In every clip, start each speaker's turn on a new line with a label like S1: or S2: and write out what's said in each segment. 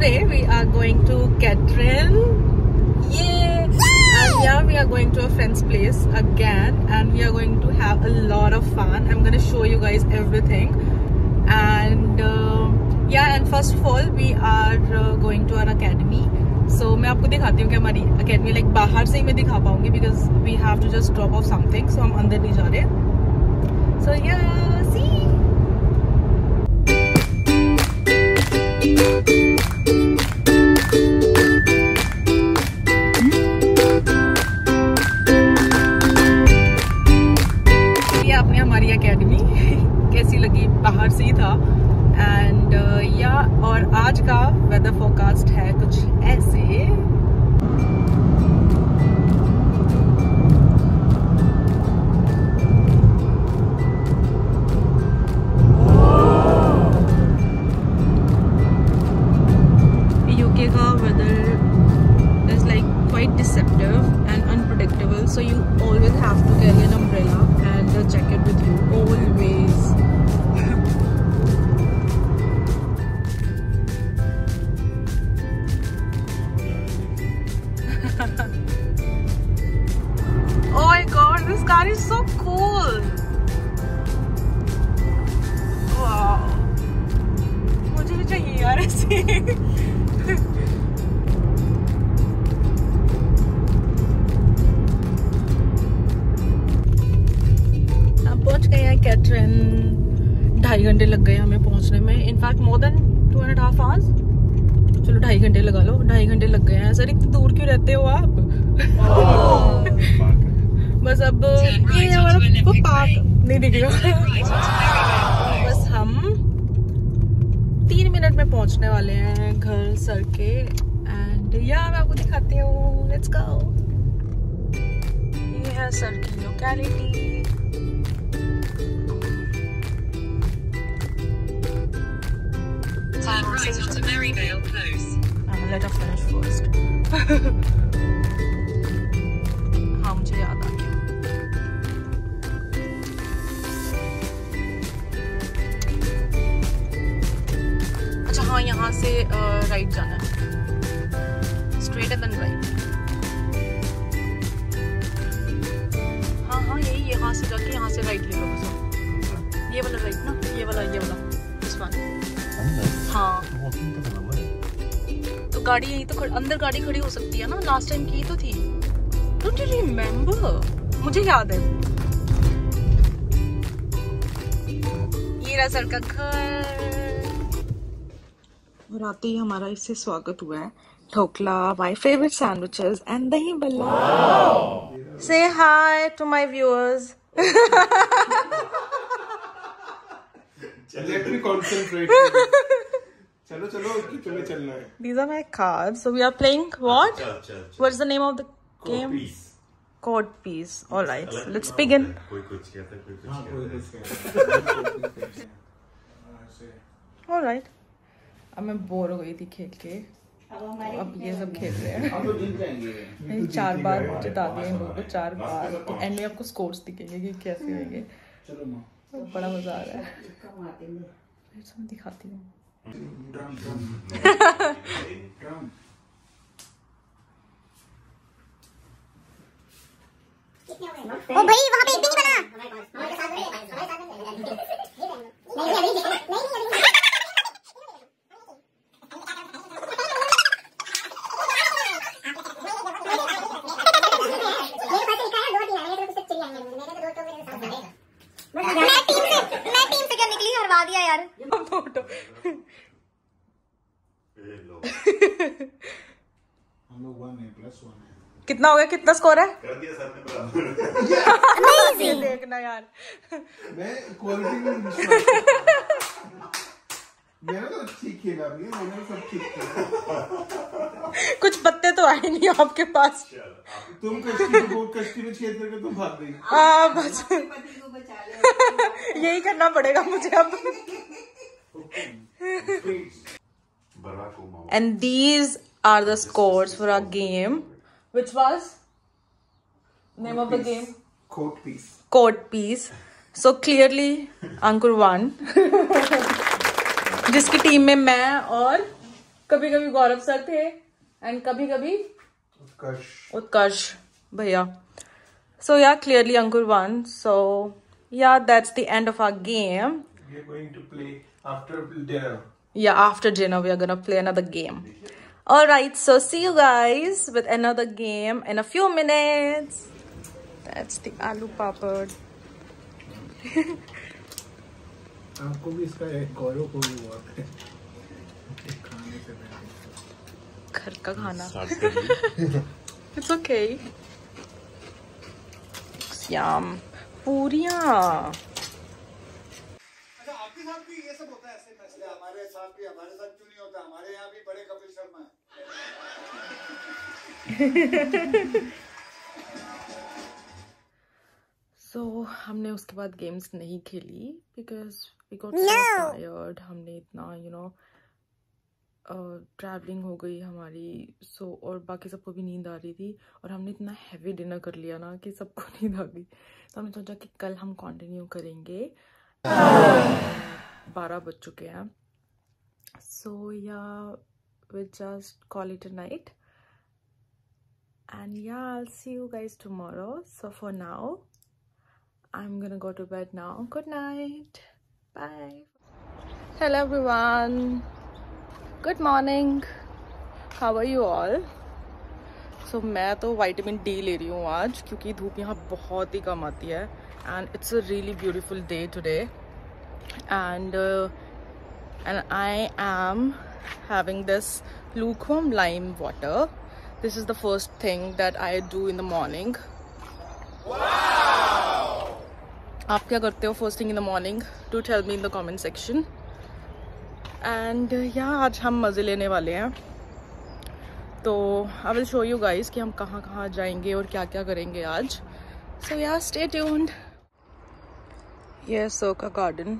S1: today we are going to Katrin. Yay! And yeah, we are going to a friend's place again and we are going to have a lot of fun. I'm going to show you guys everything. And uh, yeah, and first of all, we are uh, going to an academy. So मैं आपको दिखाती हूँ कि हमारी academy like बाहर से ही मैं दिखा पाऊंगी because we have to just drop off something. So हम अंदर नहीं जा रहे So yeah, हम पहुँच गए हैं कैटरिन ढाई घंटे लग गए हमें पहुँचने में। In fact more than two and half hours चलो ढाई घंटे लगा लो। ढाई घंटे लग गए हैं। सर इतनी दूर क्यों रहते हो आप? बस अब ये हमारा वो पार्क नहीं दिखेगा बस हम तीन मिनट में पहुँचने वाले हैं घर सर के एंड या मैं आपको दिखाती हूँ लेट्स गो ये है सर की locality
S2: Turn right onto Merivale Close.
S1: I'm let us finish first. यहाँ से राइट जाना है। स्ट्रेट एंड राइट हाँ हाँ यही यहाँ से जाके यहाँ से राइट ले लो बस। ये वाला राइट ना? ये वाला ये वाला। दिस वन हाँ। तो गाड़ी यही तो खड़, अंदर गाड़ी खड़ी हो सकती है ना? लास्ट टाइम की तो थी। डोंट यू रिमेम्बर मुझे याद है। ये रहा सर का घर। रात ही हमारा इससे स्वागत हुआ है। ठोकला माई favourite sandwiches and dahi balla. से हाय टू माई व्यूअर्स
S3: चलो चलो चलो चलो चलना है।
S1: चल चल चल। Code piece all right let's begin all right अब मैं बोर हो गई थी खेल के। तो अब ये सब खेल रहे हैं। मैंने चार बार जिता दिए इन लोगों को चार बार। तो एंड में आपको स्कोर्स दिखेंगे कि कैसे होंगे। तो बड़ा मज़ा आ रहा है। फिर दिखाती हूँ।
S4: ओ भाई वहाँ पे एक भी नहीं बना मैं टीम से मैं टीम से क्या निकली हरवा दिया यार
S1: फ़ोटो
S5: ये लो।
S3: हम लोग वन है प्लस वन है
S1: कितना हो गया? कितना स्कोर है?
S5: कर दिया सर ने
S1: देखना यार।
S3: मैं क्वालिटी में विश्वास मैंने तो ठीक खेला भी मैंने सब ठीक किया।
S1: कुछ पत्ते तो आए नहीं आपके पास।
S3: तुम कश्ती को कश्ती में छेद करके तुम भाग गई।
S1: हाँ बस। यही करना पड़ेगा मुझे अब. And these are the scores for our game, which was name court of the game
S3: Coat piece.
S1: court piece. So clearly Ankur won. जिसकी टीम में मैं और कभी कभी गौरव सर थे एंड कभी कभी
S3: Utkarsh.
S1: उत्कर्ष भैया so yeah clearly Ankur won so yeah that's the end of our game
S3: We are going to play after dinner.
S1: yeah after dinner we are gonna play another game all right so see you guys with another game in a few minutes that's the aloo papad
S3: आपको भी इसका एक गौरव को भी हुआ है खाने से पहले
S1: घर का खाना
S5: Start करिए।
S1: it's okay yum पूरियां
S6: अच्छा आपके साथ भी ये सब होता है ऐसे फैसले हमारे साथ भी हमारे साथ क्यों नहीं होता हमारे यहाँ भी बड़े कपिल शर्मा है।
S1: सो so, हमने उसके बाद गेम्स नहीं खेली because we got so tired हमने इतना यू नो ट्रैवलिंग हो गई हमारी सो so, और बाकी सबको भी नींद आ रही थी और हमने इतना हैवी डिनर कर लिया ना कि सबको नींद आ गई। तो हमने सोचा कि कल हम कंटिन्यू करेंगे। बारह बज चुके हैं। so ya will just call it a night and yeah i'll see you guys tomorrow so for now i'm gonna go to bed now good night bye hello everyone good morning how are you all so मैं तो vitamin D ले रही हूँ आज क्योंकि धूप यहाँ बहुत ही कम आती है and it's a really beautiful day today and uh, and I am having this lukewarm lime water. This is the first thing that I do in the morning. Wow! आप क्या करते हो first thing in the morning to tell me in the comment section and या आज हम मज़े लेने वाले हैं तो I will show you guys कि हम कहाँ कहाँ जाएँगे और क्या क्या करेंगे आज सो या स्टे ट्यून्ड ये सो का garden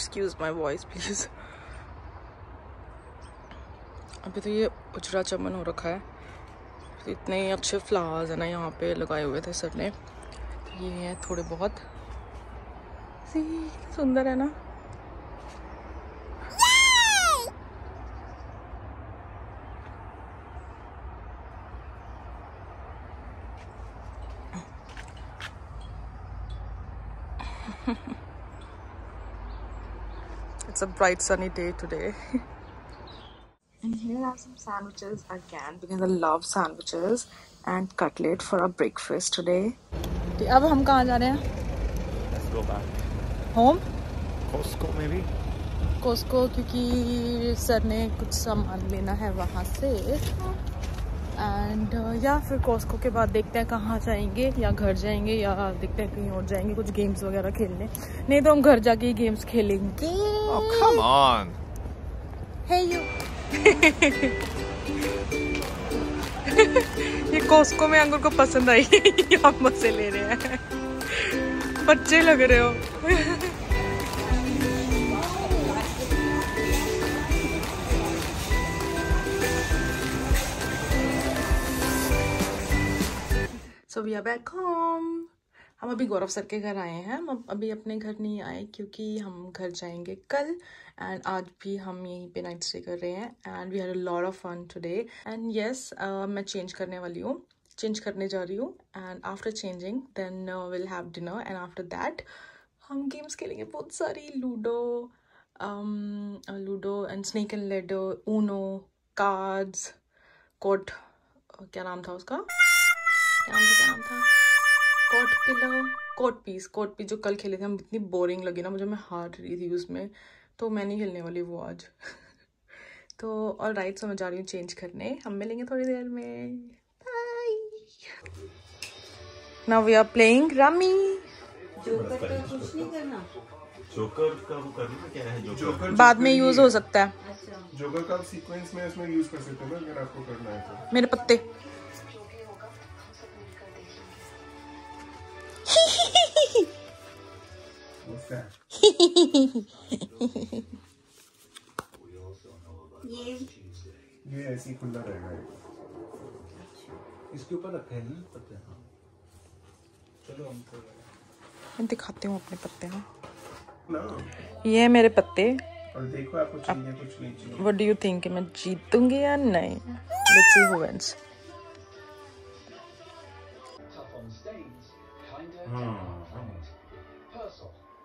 S1: excuse my voice please अभी तो ये उजरा चमन हो रखा है। तो इतने अच्छे फ्लावर्स है ना यहाँ पे लगाए हुए थे सर ने। तो ये हैं थोड़े बहुत। सी, सुंदर है ना? It's a bright sunny day today. and here are some sandwiches again because I love sandwiches and cutlet for our breakfast today. अब हम कहाँ जा रहे हैं
S5: Let's go back.
S1: Home
S5: Costco maybe?
S1: Costco क्योंकि सर ने कुछ सामान लेना है वहाँ से एंड या फिर कॉस्को के बाद देखते हैं कहाँ जाएँगे या घर जाएँगे या देखते हैं कहीं और जाएँगे कुछ गेम्स वगैरह खेलने। नहीं तो हम घर जाके ही गेम्स खेलेंगे।
S5: Oh come on.
S1: Hey you. ये कोस्को में अंगूर को पसंद आई। ये आप मज़े ले रहे हैं। बच्चे लग रहे हो। So we are back home हम अभी गौरव सर के घर आए हैं। हम अभी अपने घर नहीं आए क्योंकि हम घर जाएँगे कल। एंड आज भी हम यहीं पे नाइट स्टे कर रहे हैं। And we had a lot of fun today and yes मैं चेंज करने वाली हूँ। चेंज करने जा रही हूँ। And after changing then will have dinner and after that हम गेम्स खेलेंगे बहुत सारी। Ludo ludo and snake and ladder Uno cards court क्या नाम था उसका? क्या नाम था क्या नाम था। Court pillow court piece court piece जो कल खेले थे हम इतनी बोरिंग लगी ना मुझे मैं हार रही थी उसमें तो मैं नहीं खेलने वाली वो आज। तो ऑल राइट सो मैं जा रही हूँ चेंज करने। हम मिलेंगे थोड़ी देर में। Bye now we are playing rummy
S5: joker का वो करना क्या है जोकर
S3: जोकर
S1: बाद में यूज़ हो सकता है।
S3: जोकर का सीक्वेंस में इसमें यूज़ कर सकते हैं अगर आपको करना है तो।
S1: मेरे पत्ते।
S3: What's that?
S4: ये
S3: ये ऐसे ही खुला रहेगा
S5: इसके ऊपर रखे हैं ना पत्ते हाँ। चलो हमको
S1: मैं दिखाती हूँ अपने पत्ते हाँ ये है मेरे पत्ते।
S3: और देखो आपको चाहिए कुछ नहीं चाहिए।
S1: व्हाट डू यू थिंक मैं जीतूँगी या नहीं? लेट्स सी हु विंस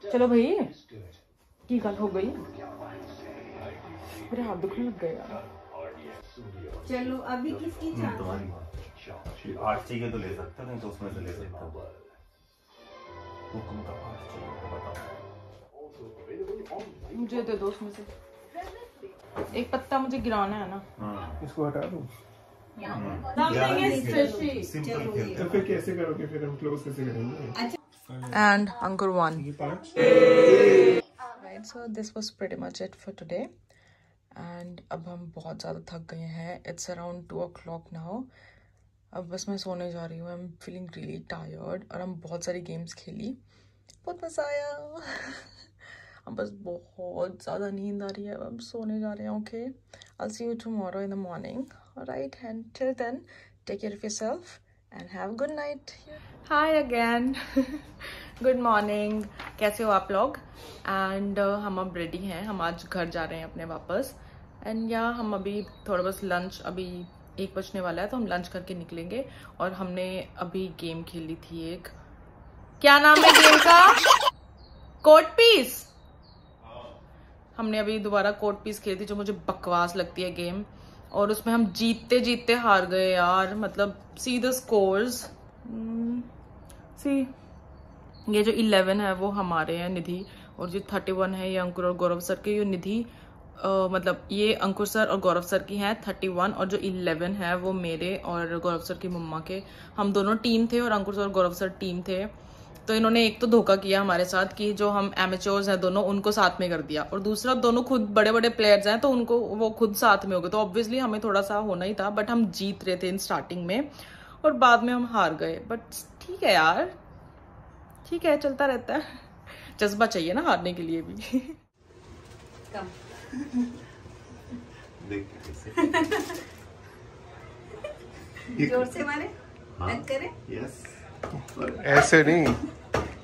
S1: चलो भाई की गल हो गई? मेरे हाथ दुखने लग गए यार।
S4: चलो अभी किसकी
S7: तुम्हारी आठ चाहिए तो ले सकते हो नहीं तो उसमें से ले सकते हो। हुक्म का आठ चाहिए तो बताओ
S1: मुझे दे दो उसमें से। एक पत्ता मुझे गिराना है ना।
S3: इसको हटा दो।
S7: सिंपल खेल।
S3: तो फिर कैसे करोगे? फिर हम क्लोज कैसे करेंगे?
S1: And.
S3: ये पाँच
S1: Right, so this was pretty much it for today. And अब हम बहुत ज़्यादा थक गए हैं. It's around two o'clock now अब बस मैं सोने जा रही हूँ. I am feeling really tired और हम बहुत सारी गेम्स खेली. बहुत मज़ा आया. अब बस बहुत ज़्यादा नींद आ रही है. अब हम सोने जा रहे हैं. Okay I see you tomorrow in the morning right and till then take care of yourself and have good night hi again good morning कैसे हो आप लोग? एंड uh, हम अब रेडी हैं. हम आज घर जा रहे हैं अपने वापस. एंड या हम अभी थोड़ा बस लंच अभी एक बजने वाला है तो हम लंच करके निकलेंगे. और हमने अभी गेम खेली थी एक. क्या नाम है गेम का? कोट पीस हमने अभी दोबारा कोट पीस खेली थी जो मुझे बकवास लगती है गेम और उसमें हम जीतते जीतते हार गए यार मतलब सी द स्कोर्स सी ये जो इलेवन है, वो हमारे हैं, निधि, और जो थर्टी वन है, ये अंकुर और गौरव सर के, ये निधि मतलब ये अंकुर सर और गौरव सर की हैं थर्टी वन और जो इलेवन है, वो मेरे और गौरव सर की मम्मा के। हम दोनों टीम थे और अंकुर सर और गौरव सर टीम थे। तो इन्होंने एक तो धोखा किया हमारे साथ कि जो हम एमेच्योर्स हैं दोनों उनको साथ में कर दिया। और दूसरा दोनों खुद बड़े बड़े प्लेयर्स हैं तो उनको वो खुद साथ में हो गए। तो ऑब्वियसली हमें थोड़ा सा होना ही था बट हम जीत रहे थे इन स्टार्टिंग में और बाद में हम हार गए। बट ठीक है यार। ठीक है चलता रहता है। जज्बा चाहिए ना हारने के लिए भी।
S7: देख
S4: ज़ोर से मारे? टच करे?
S7: यस
S3: ऐसे नहीं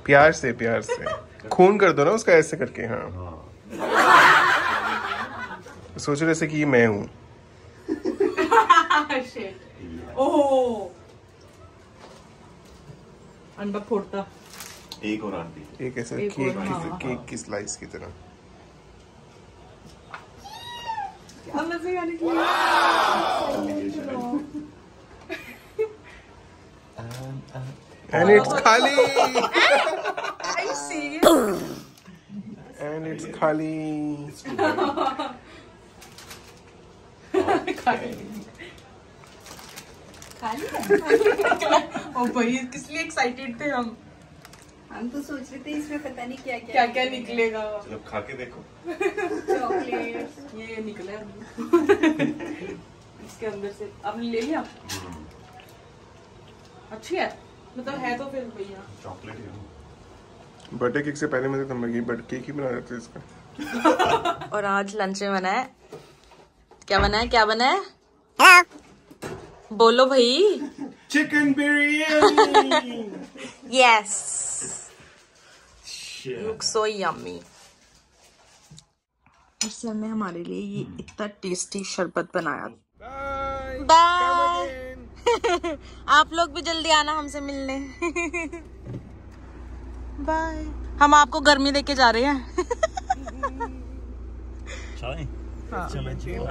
S3: प्यार से प्यार से। खून कर दो ना उसका ऐसे करके हाँ। सोचो जैसे कि ये मैं हूँ।
S1: ओह। अंडा फोड़ता।
S7: एक और आंटी।
S3: एक ऐसे केक की
S1: हाँ,
S3: केक की स्लाइस की तरह। And it's खाली And it's खाली
S1: ओ भाई किस लिए एक्साइटेड थे हम?
S4: हम तो सोच रहे थे इसमें पता नहीं क्या
S1: क्या क्या क्या निकलेगा।
S7: चलो खा के देखो।
S4: चॉकलेट
S1: ये निकला। इसके अंदर से। आपने ले लिया? अच्छी है? मतलब है तो फिर भैया।
S7: चॉकलेट ही है।
S3: बर्थडे केक से पहले मुझे तो लगी बट केक ही बना देते इसका।
S1: और आज लंच में बना है। क्या बना है? क्या बना है? बोलो भाई।
S3: Chicken
S1: biryani yes look so yummy sir ने हमारे लिए ये इतना टेस्टी शरबत बनाया। बाय आप लोग भी जल्दी आना हमसे मिलने। बाय हम आपको गर्मी देके जा रहे हैं।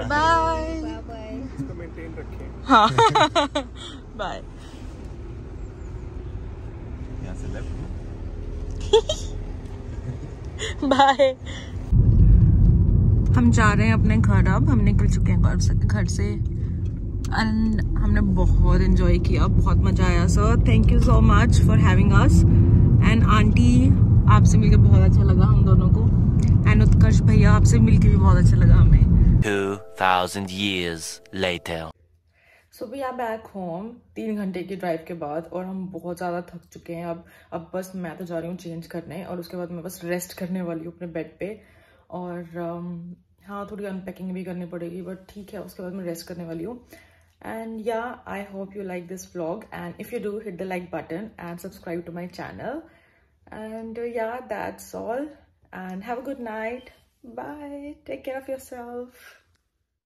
S1: बाय
S3: इसको मेंटेन रखें
S1: हाँ बाय
S7: यहाँ से लेफ़्ट
S1: बाय हम जा रहे हैं अपने घर अब। हम निकल चुके हैं घर से घर से। एंड हमने बहुत एंजॉय किया बहुत मज़ा आया sir thank you so much for having us and aunty आपसे मिलकर बहुत अच्छा लगा हम दोनों को. एंड उत्कर्ष भैया आपसे मिलकर भी बहुत अच्छा लगा हमें.
S8: 2,000 years later.
S1: So we are back home तीन घंटे की ड्राइव के बाद और हम बहुत ज़्यादा थक चुके हैं. अब अब बस मैं तो जा रही हूँ चेंज करने और उसके बाद मैं बस रेस्ट करने वाली हूँ अपने बेड पे. और um, हाँ थोड़ी अनपैकिंग भी करनी पड़ेगी बट ठीक है उसके बाद मैं रेस्ट करने वाली हूँ. And yeah i hope you like this vlog. And if you do hit the like button and subscribe to my channel. And uh, yeah that's all. And have a good night. Bye. Take care of yourself